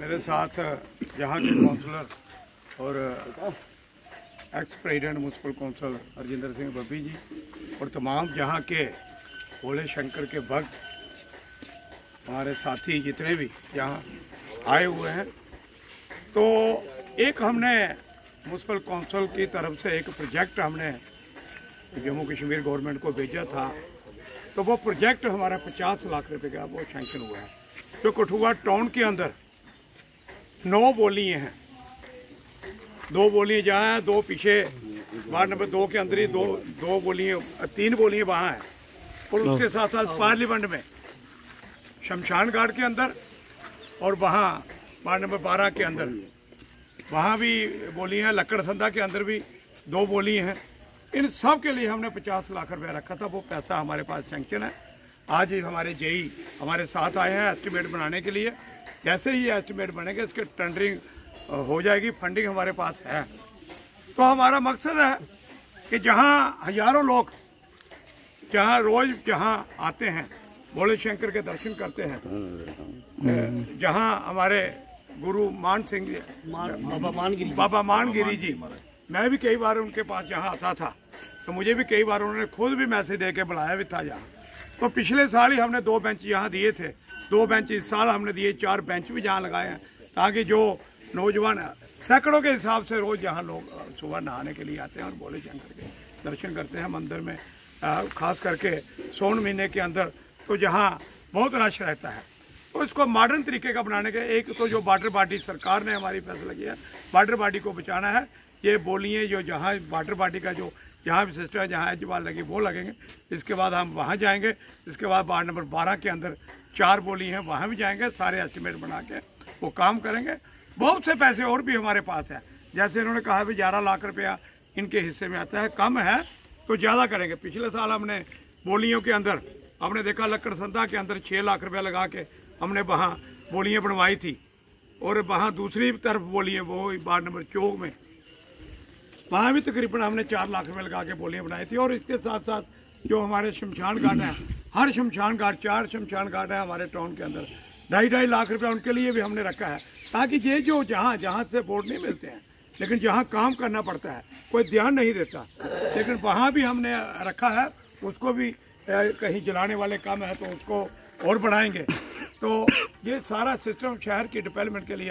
मेरे साथ यहाँ के काउंसलर और ex president municipal council Harjinder Singh Babbi ji और तमाम जहाँ के भोले शंकर के भक्त, हमारे साथी जितने भी यहाँ आए हुए हैं। तो एक हमने म्यूनसिपल काउंसिल की तरफ़ से एक प्रोजेक्ट हमने जम्मू कश्मीर गवर्नमेंट को भेजा था। तो वो प्रोजेक्ट हमारा पचास लाख रुपए का वो सैंक्शन हुआ है। जो कठुआ टाउन के अंदर नौ बोलियाँ हैं। दो बोलियाँ जहाँ हैं दो पीछे वार्ड नंबर दो के अंदर ही दो दो बोलियाँ तीन बोलियाँ वहाँ हैं। और उसके साथ साथ पार्लियामेंट में शमशान घाट के अंदर और वहाँ वार्ड नंबर बारह के अंदर। वहाँ भी बोली हैं लक्कड़ संधा के अंदर भी दो बोली हैं। इन सब के लिए हमने पचास लाख रुपया रखा था वो पैसा हमारे पास सेंक्शन है। आज ही हमारे जेई हमारे साथ आए हैं एस्टिमेट बनाने के लिए। जैसे ही एस्टिमेट बनेगा इसके टेंडरिंग हो जाएगी फंडिंग हमारे पास है। तो हमारा मकसद है कि जहाँ हज़ारों लोग जहाँ रोज जहाँ आते हैं भोले शंकर के दर्शन करते हैं जहाँ हमारे गुरु मान सिंह जी बाबा मानगिरी। बाबा मानगिरी जी। मैं भी कई बार उनके पास यहाँ आता था तो मुझे भी कई बार उन्होंने खुद भी मैसेज दे के बुलाया भी था यहाँ। तो पिछले साल ही हमने दो बेंच यहाँ दिए थे। दो बेंच इस साल हमने दिए, चार बेंच भी जहाँ लगाए हैं, ताकि जो नौजवान सैकड़ों के हिसाब से रोज यहाँ लोग सुबह नहाने के लिए आते हैं और भोले शंकर के दर्शन करते हैं मंदिर में खास करके सोन महीने के अंदर तो जहाँ बहुत रश रहता है। तो इसको मॉडर्न तरीके का बनाने के, एक तो जो वाटर बॉडी सरकार ने हमारी फैसला किया है वाटर बॉडी को बचाना है। ये बोलिए, जो जहाँ वाटर बॉडी का जो जहाँ भी सिस्टम है, जहाँ एजवाल लगी, वो लगेंगे। इसके बाद हम वहाँ जाएँगे। इसके बाद वार्ड नंबर बारह के अंदर चार बोली हैं, वहाँ भी जाएँगे, सारे एस्टिमेट बना के वो काम करेंगे। बहुत से पैसे और भी हमारे पास है। जैसे इन्होंने कहा भी ग्यारह लाख रुपया इनके हिस्से में आता है, कम है तो ज़्यादा करेंगे। पिछले साल हमने बोलियों के अंदर, हमने देखा लक्कड़ के अंदर छः लाख रुपया लगा के हमने वहाँ बोलियाँ बनवाई थी। और वहाँ दूसरी तरफ़ बोलियाँ वो वार्ड नंबर चौक में। वहाँ भी तकरीबन हमने चार लाख रुपये लगा के बोलियाँ बनाई थी और इसके साथ साथ जो हमारे शमशान घाट हैं, हर शमशान घाट, चार शमशान घाट हैं हमारे टाउन के अंदर। ढाई ढाई लाख रुपया उनके लिए भी हमने रखा है। ताकि ये जो जहाँ जहाँ से वोट नहीं मिलते हैं, लेकिन जहाँ काम करना पड़ता है, कोई ध्यान नहीं देता। लेकिन वहाँ भी हमने रखा है, उसको भी कहीं जलाने वाले काम है तो उसको और बढ़ाएँगे। तो ये सारा सिस्टम शहर की डेवलपमेंट के लिए